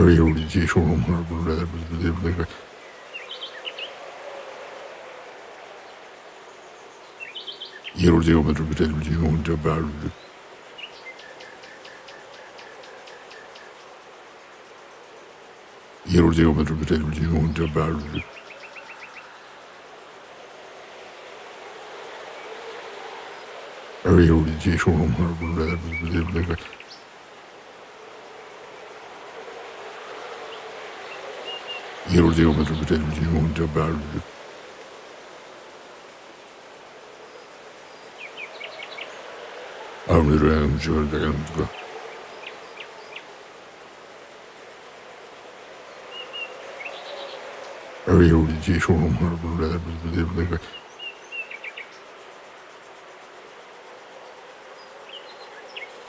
而又理解说：“我们不是，不累不累不累。”又理解我们不累，不累不累不累。又理解我们不累，不累不累不累。而又理解说：“我们不累，不累不累不累。” Irodium Irodium de Berlü. Amrem Jordan'da. Irodium Irodium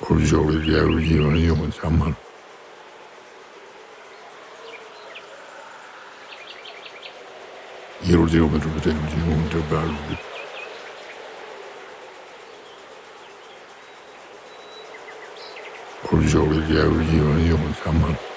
Orjolu Irodium Irodium Zaman. Here are the omitter with energy on their barrel. Or Joe will get you and you will come up.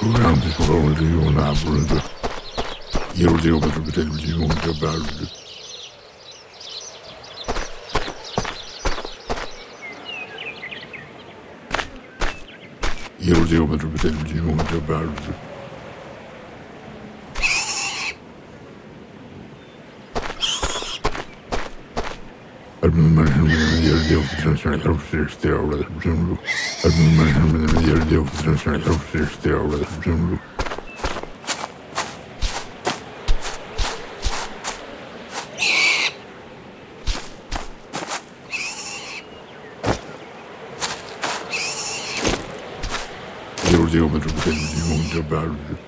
Programı kurulduğu ona burada. Yıldırıyor bu televizyonda böyle. geometry within geometry about it. deal with the transparent officer stare over the presumable. I've been managing with the deal with the transparent officer stare over the presumable. about it.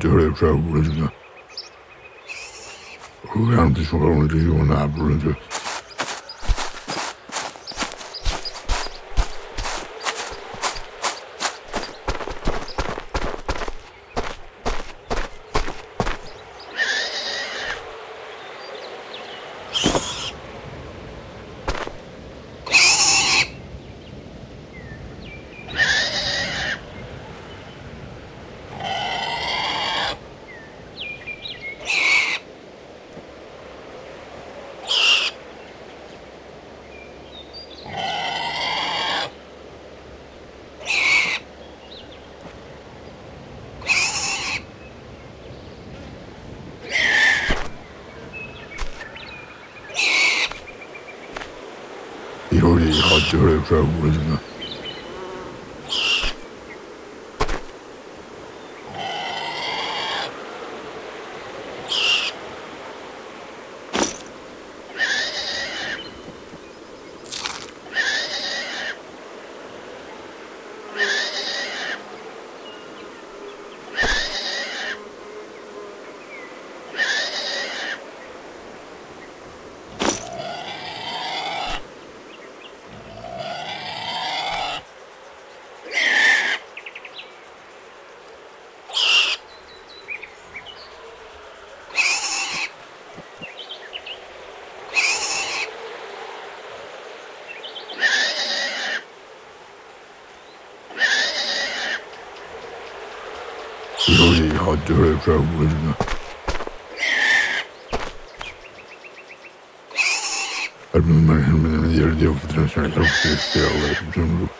dirty trouble, isn't it? We have this world is on that, isn't? Hot Chili Peppers. dirty trouble, isn't it? I'm not going to be able to do it.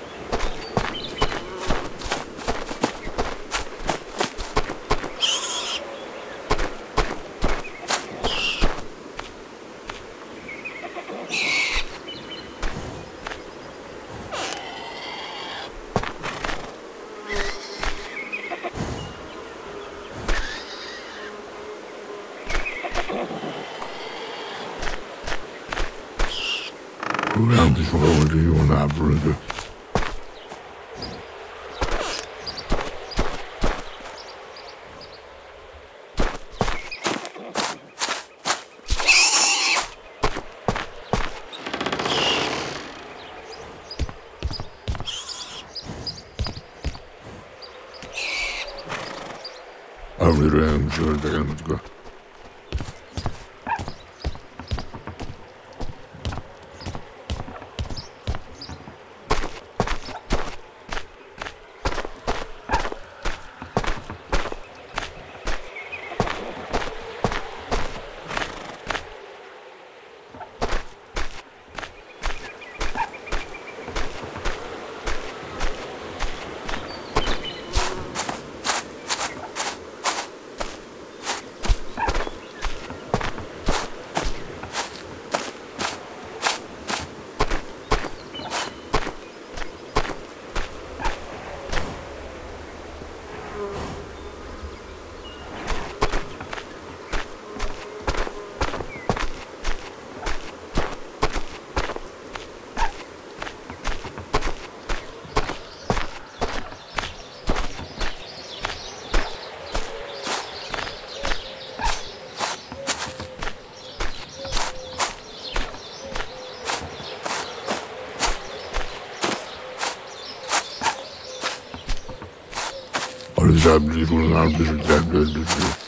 Thank you.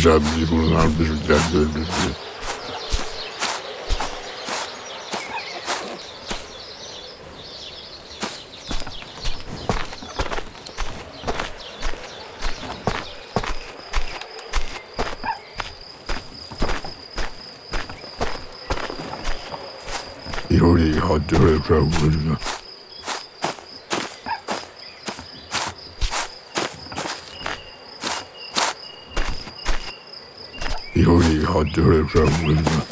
Alacağımızı bunlar bizimden bölümlü. Alacağımızı bunlar bizimden bölümlü. Yori hadere pravuruna. Yori hadere pravuruna.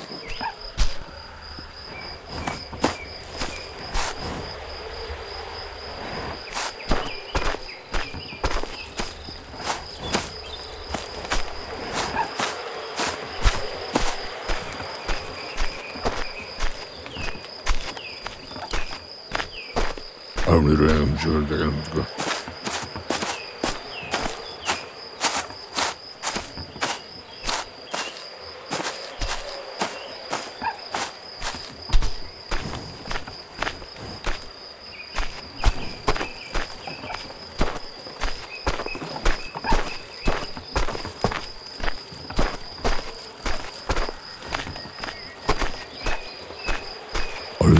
Avlıyorum şöyle gelmek go.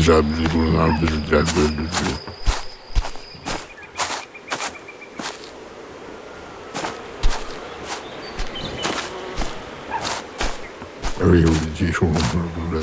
Alacağımızı bunlar bizimden bölümlü. Öyle bir şey olmalı.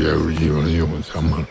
Yeah, you want to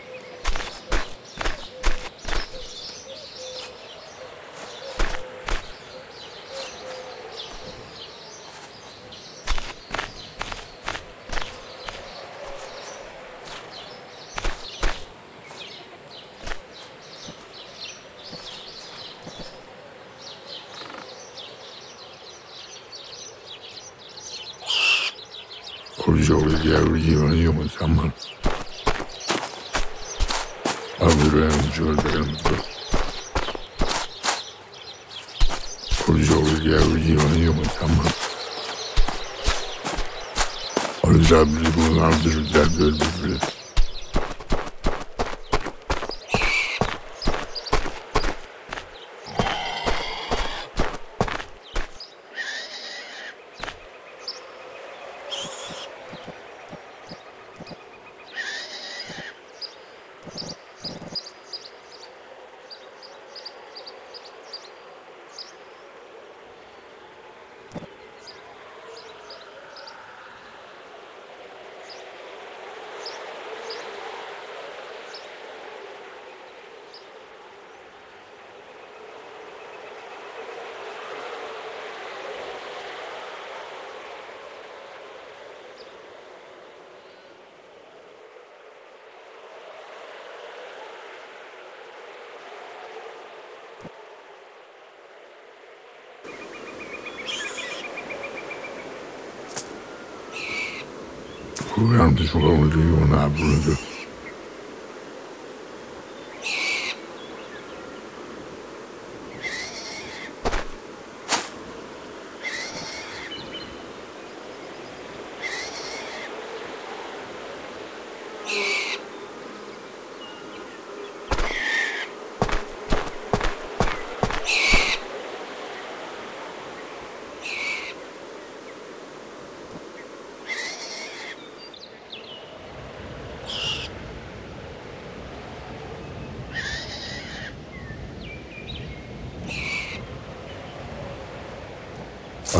around this only you and I, brother.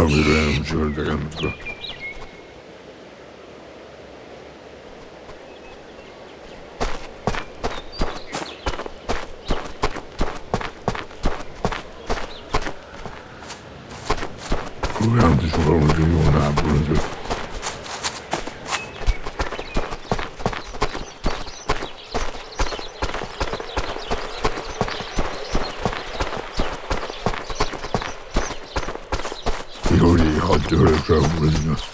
Auguramos soltanto. Quantos vão de um abro Bruno.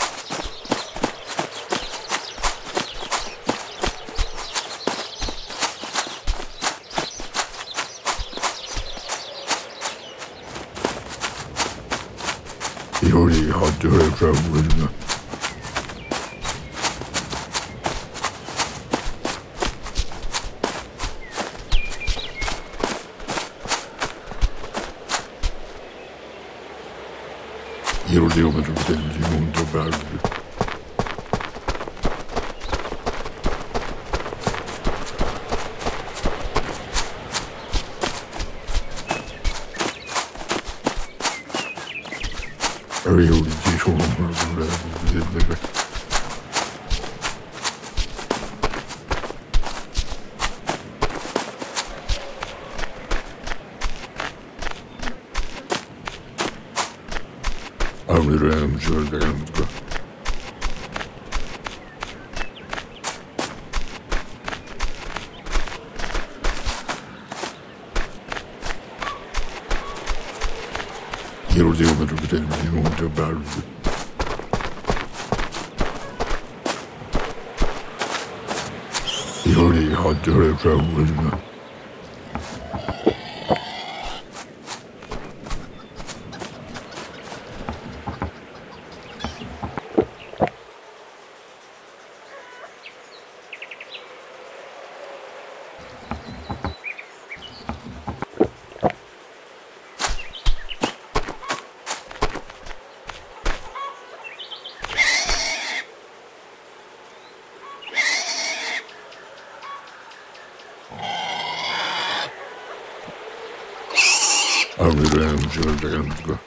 De Barbie. Yori hot dirty Обжигаем все до конца.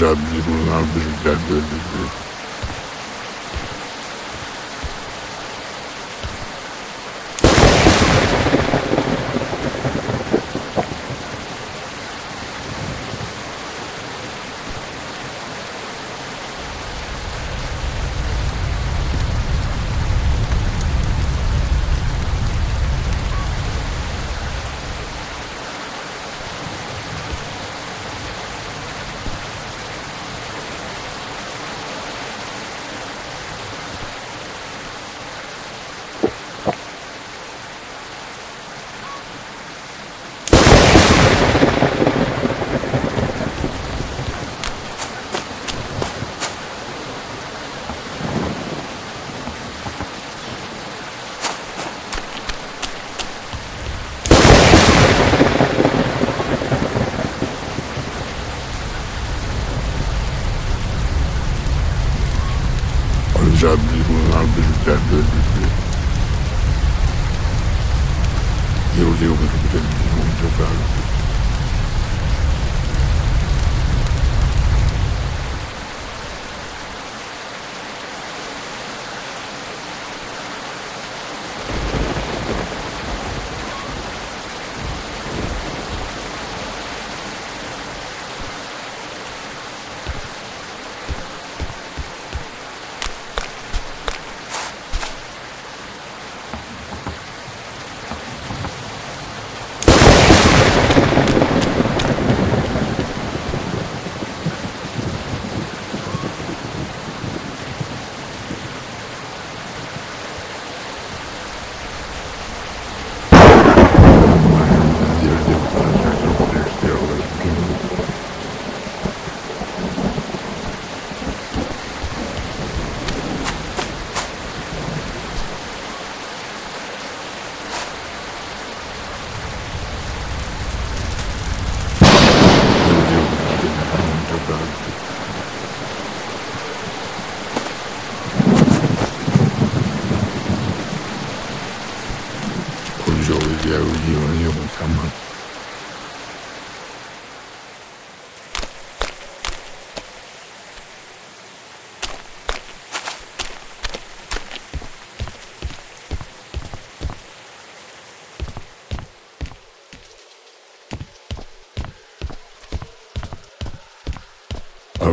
job, you just want to accomplish exactly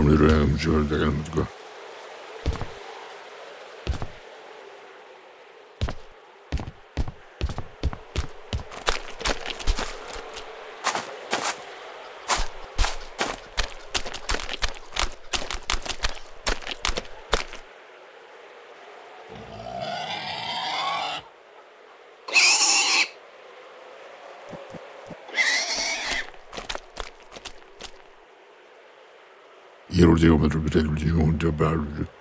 ömrü ömrü ömrü I Beetlejuice, Beetlejuice, Beetlejuice.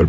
Al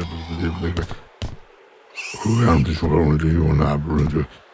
is running to you and I'm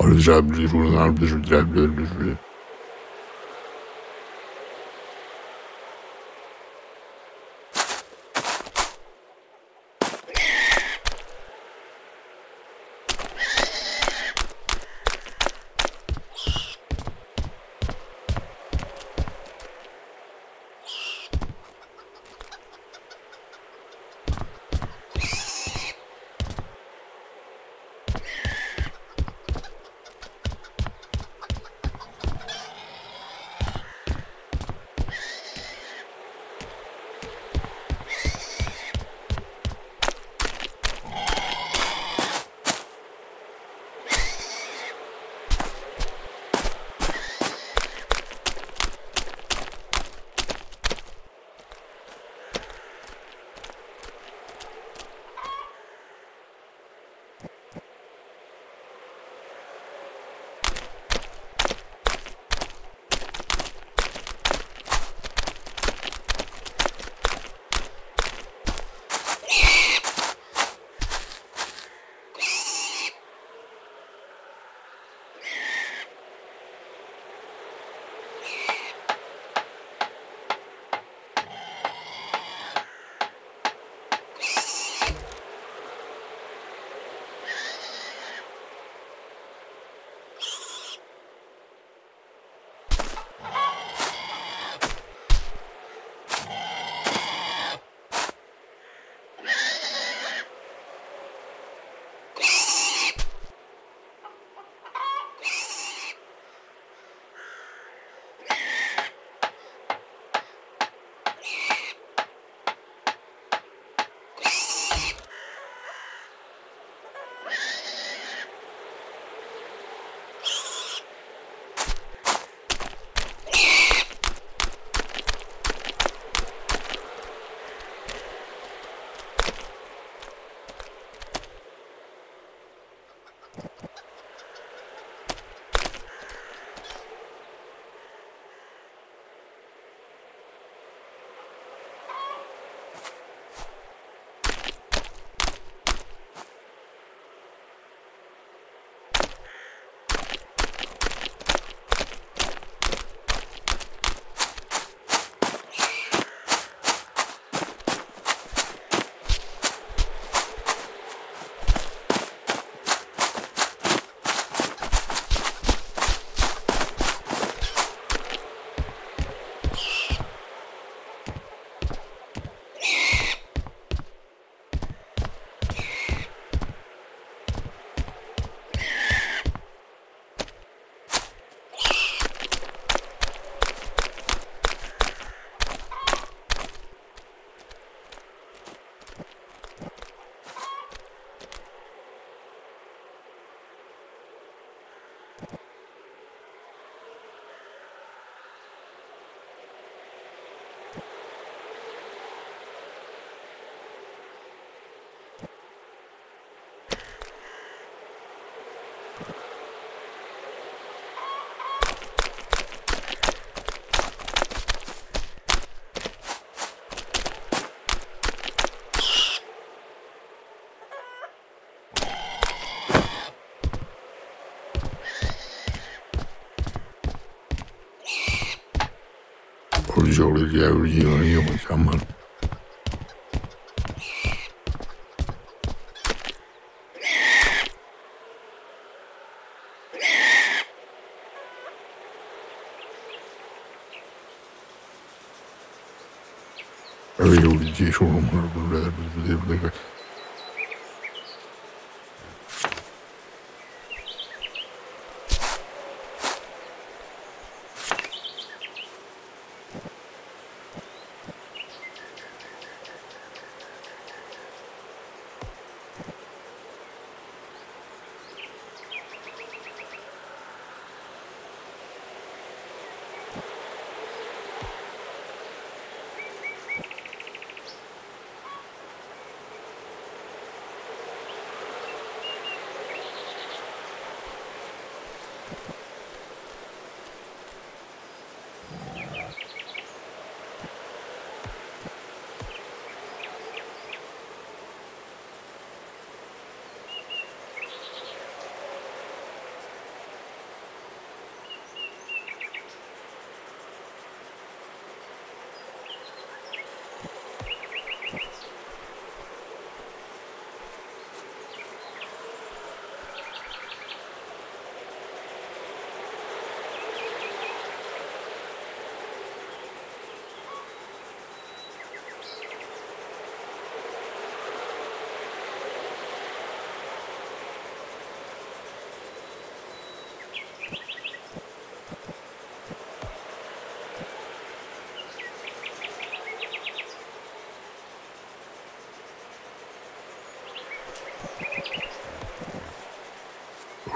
Arıcı abdülür, arıcı abdülür, böyle. Konuşuyoruz ya, yılan yok, zaman.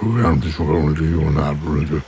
Uyandı şu an diyor ne yapıyor? Amirim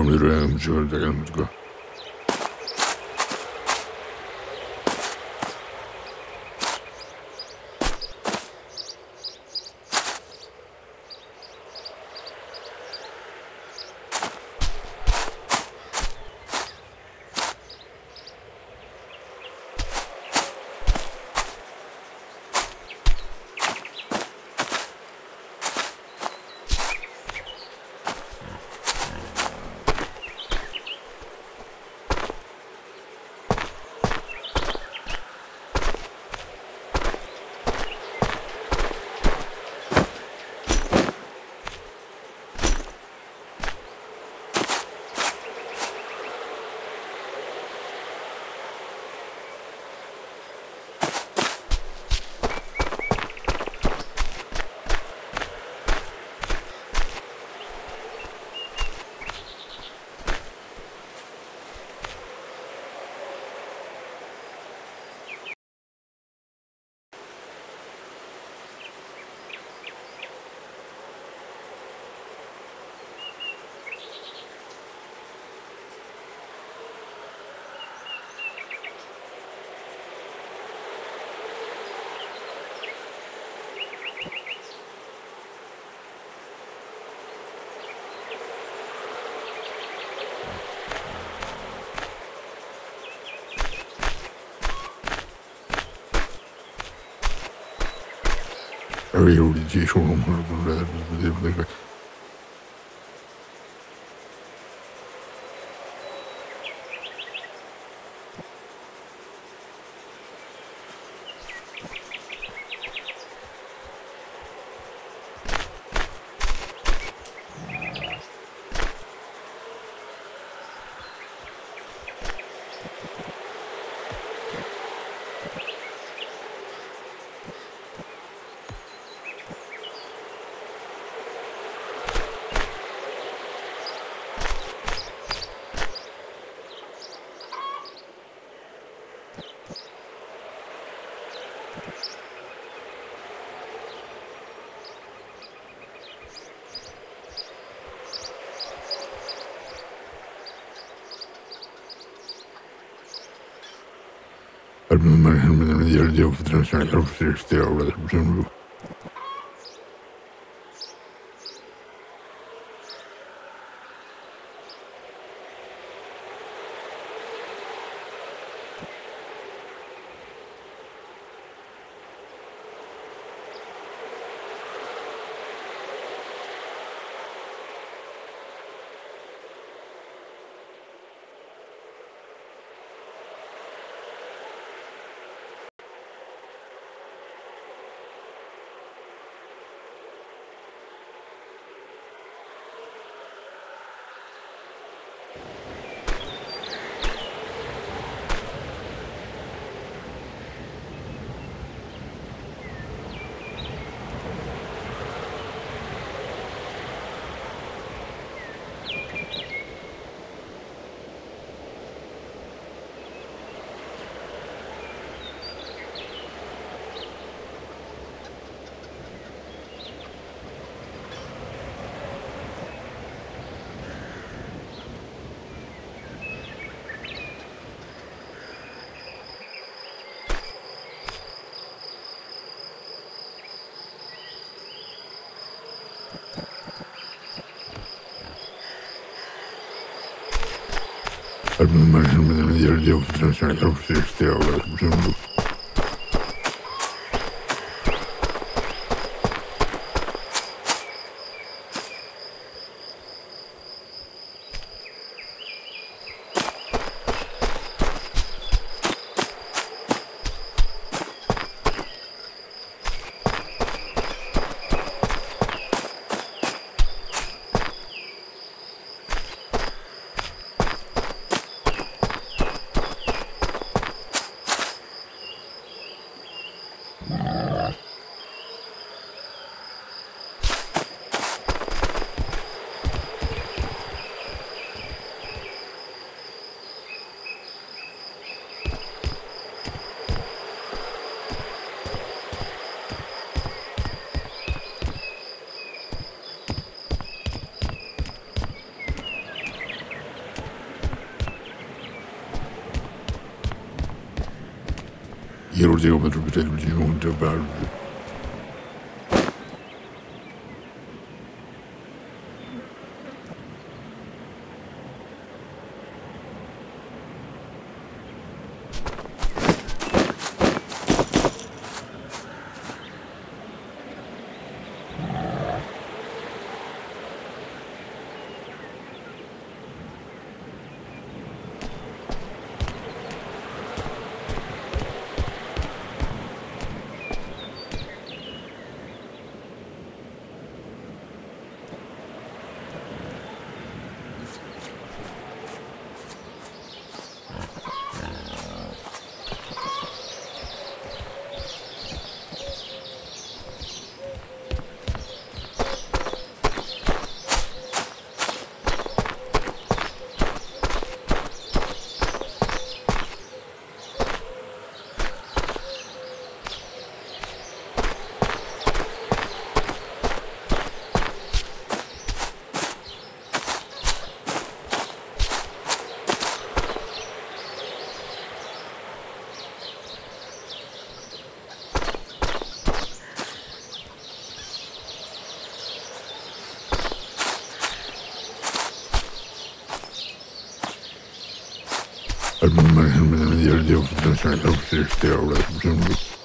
ömrüm sürdürüm. 非常容易接受。Este obra del mundo. Dios transnacional este obra del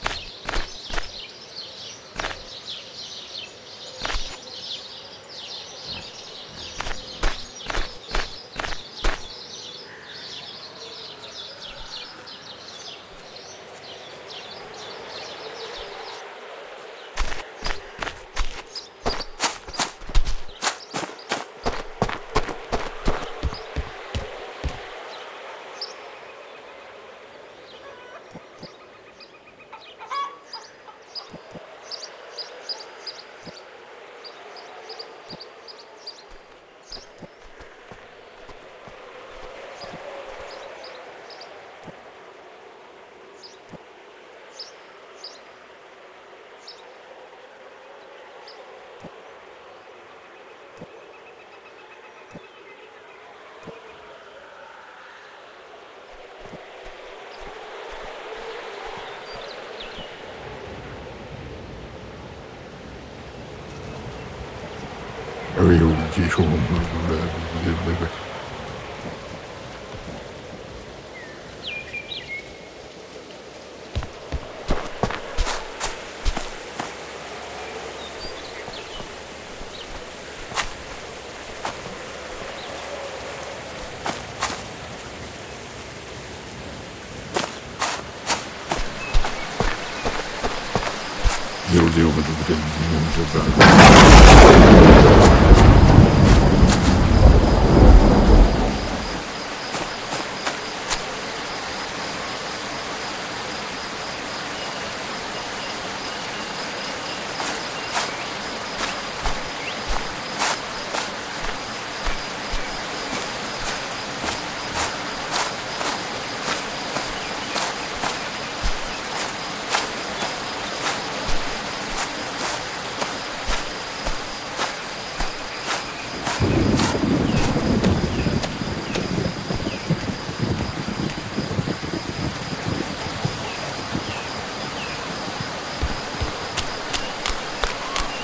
control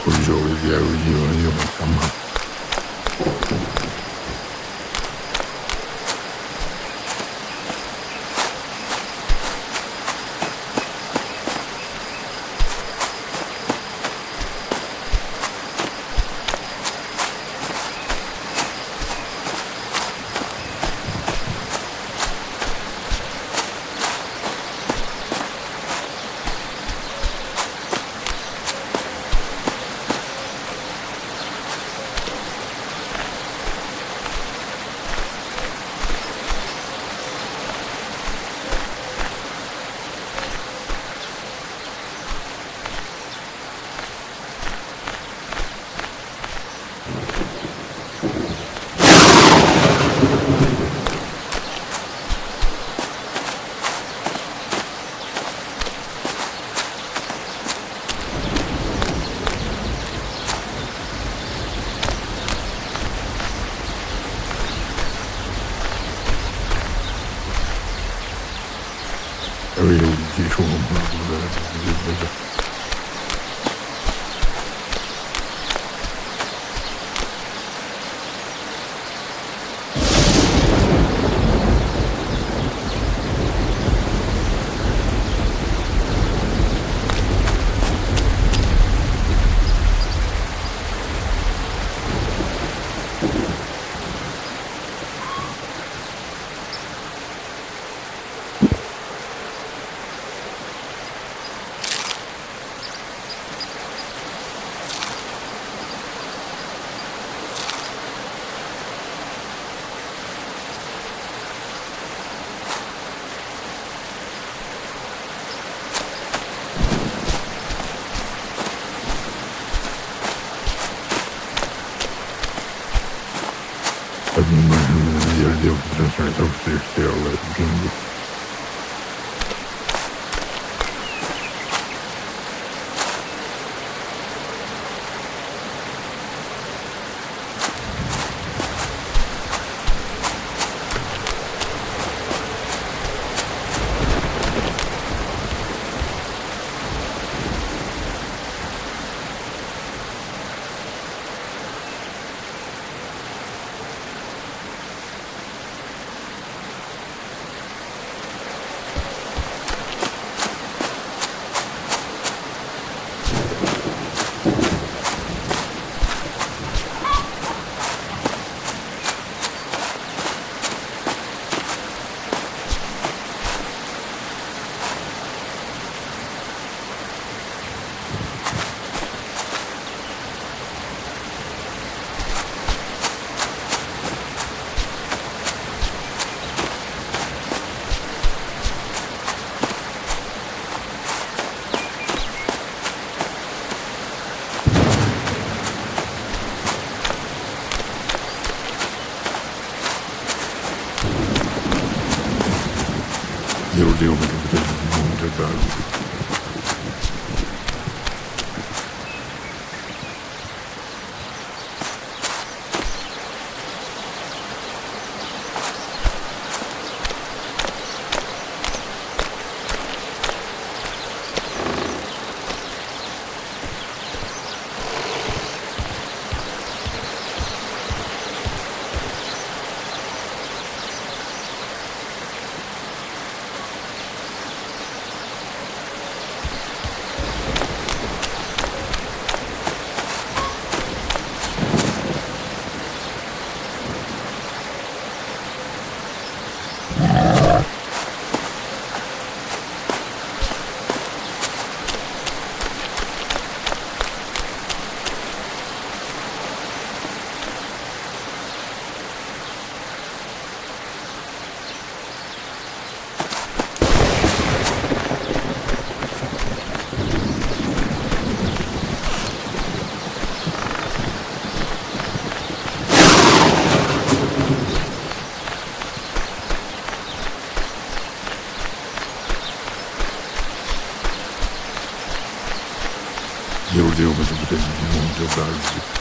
Pues yo vivía huyendo y yo me verdade.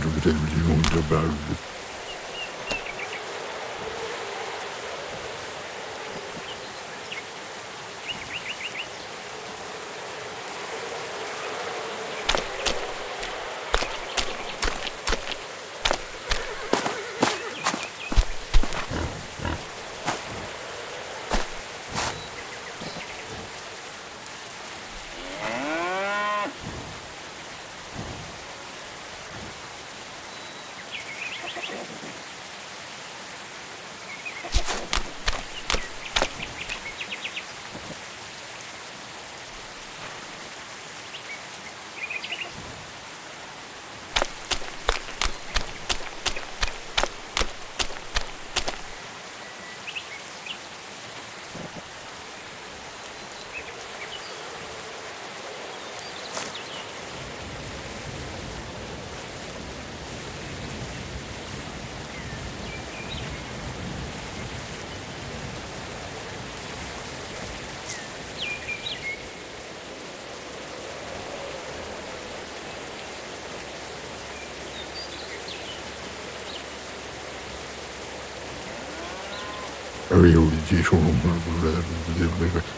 But 没有接受，我们不知道，不知道那个。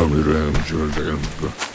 გამირვე ამ შორს და გამიკო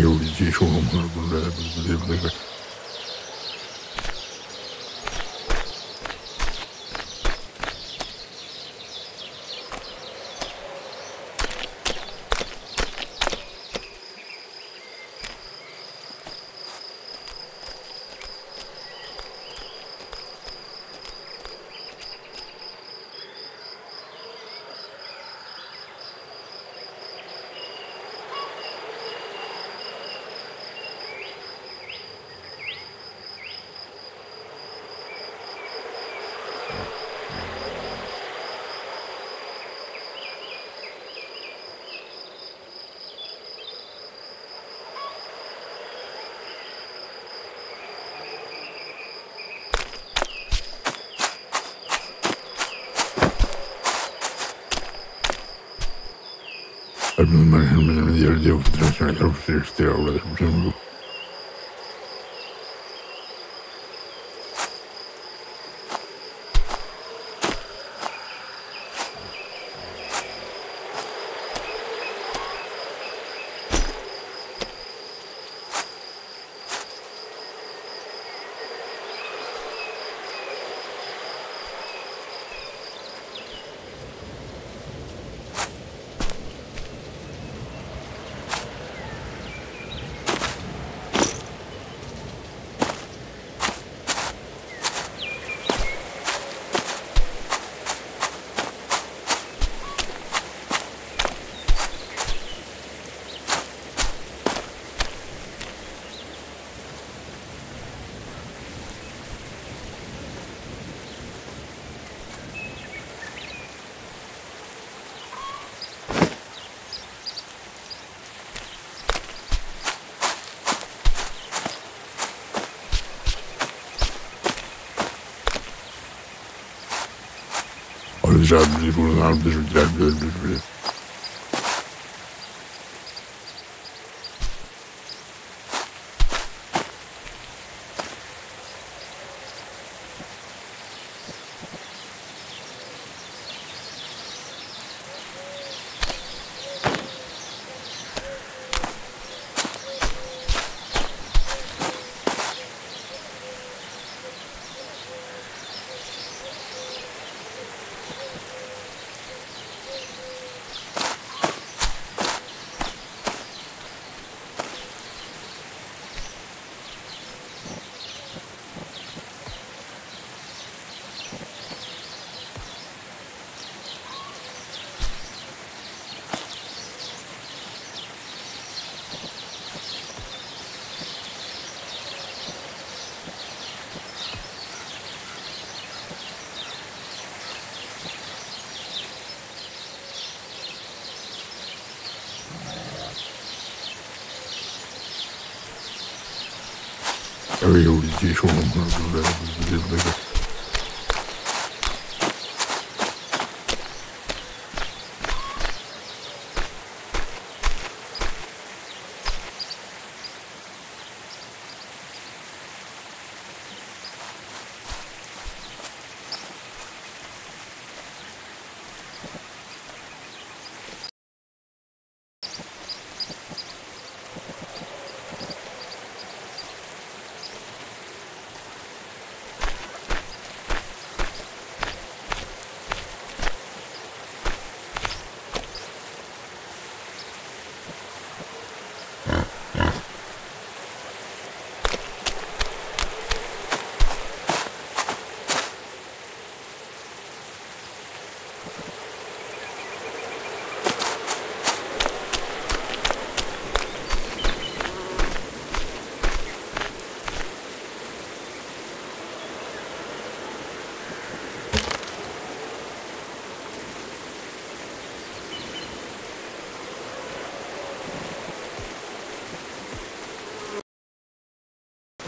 有技术，我们不干，不干不干。Diğer futbolcular işte orada bütün bu бежать, бежать, бежать, бежать, бежать, бежать. детей шумом разгружают.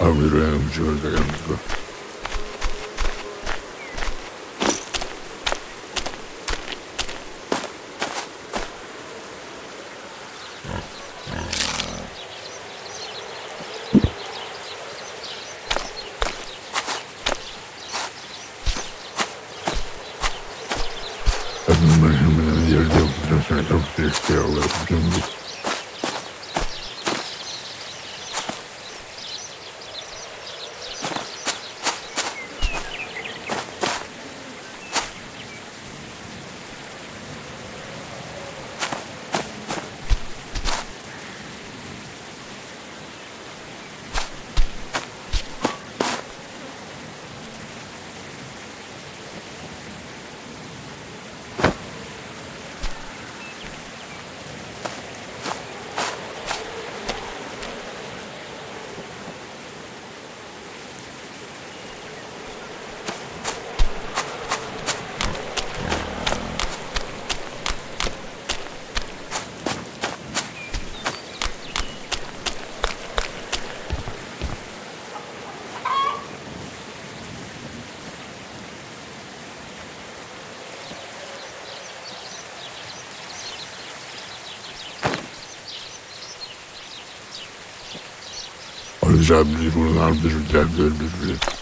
აგვირე ამ ჯერ და გამიგო Güzel bilir, bunlar bilir, güzel bilir.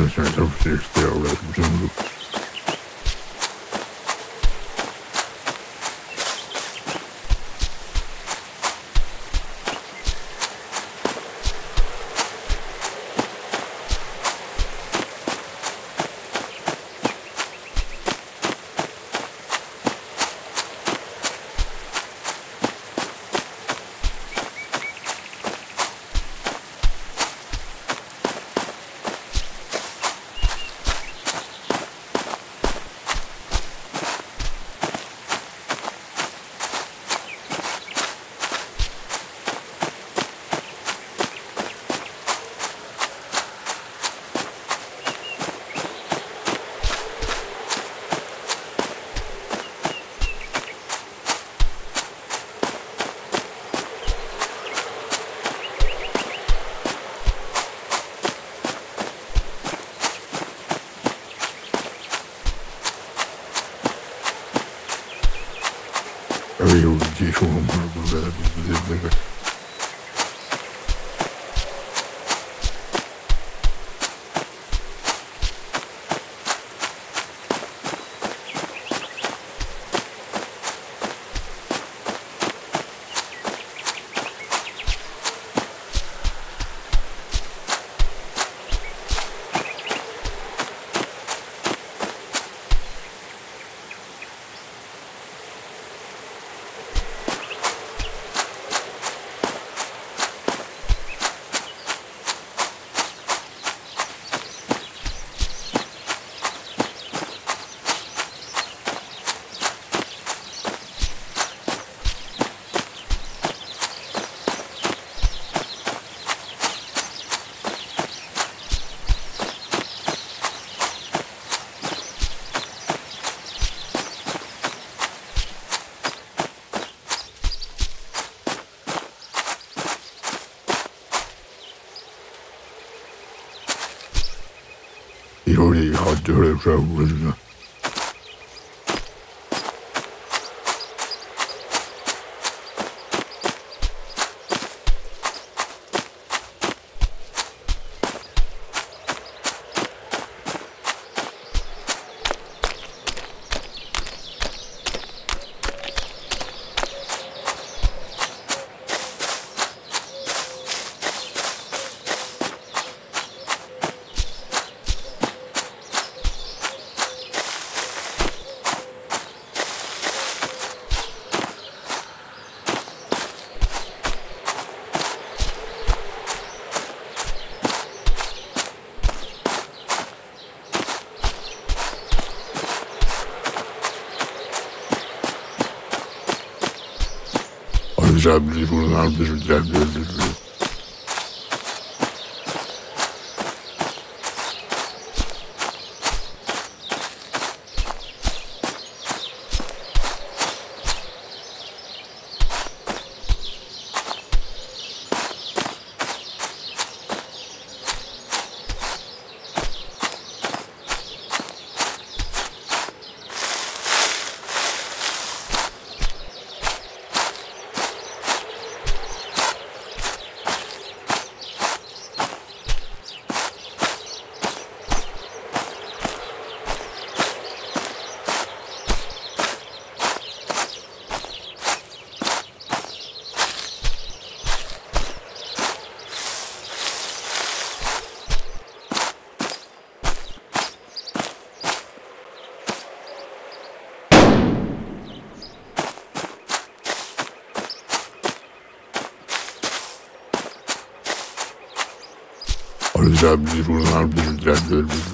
That's right, over 60 or dirty, hot, dirty. жабли, журнал, жабли, жабли, жабли. Gracias.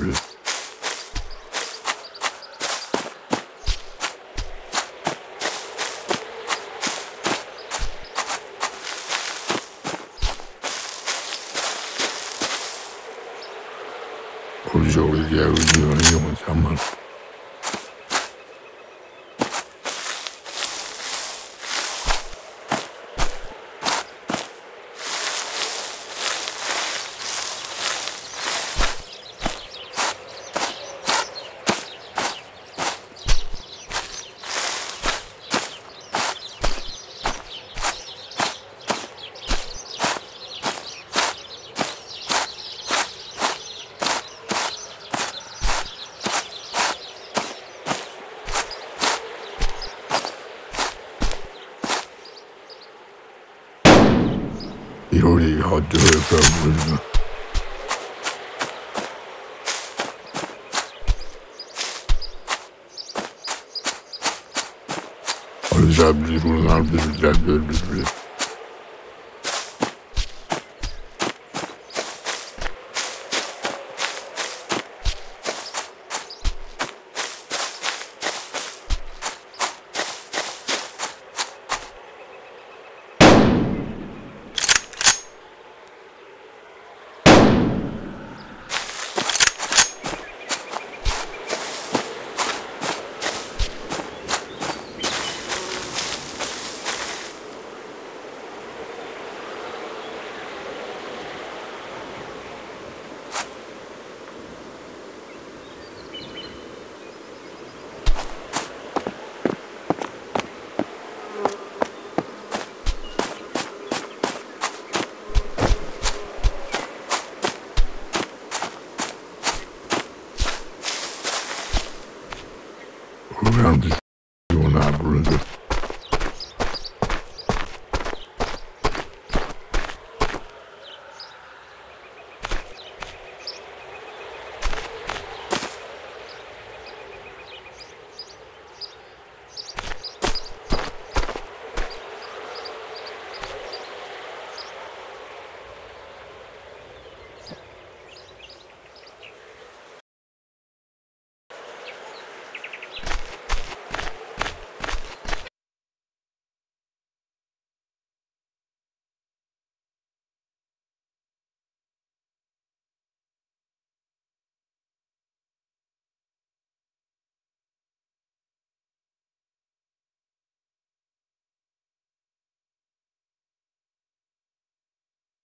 hadi efendim. Güzel bir bunlar bir güzel bir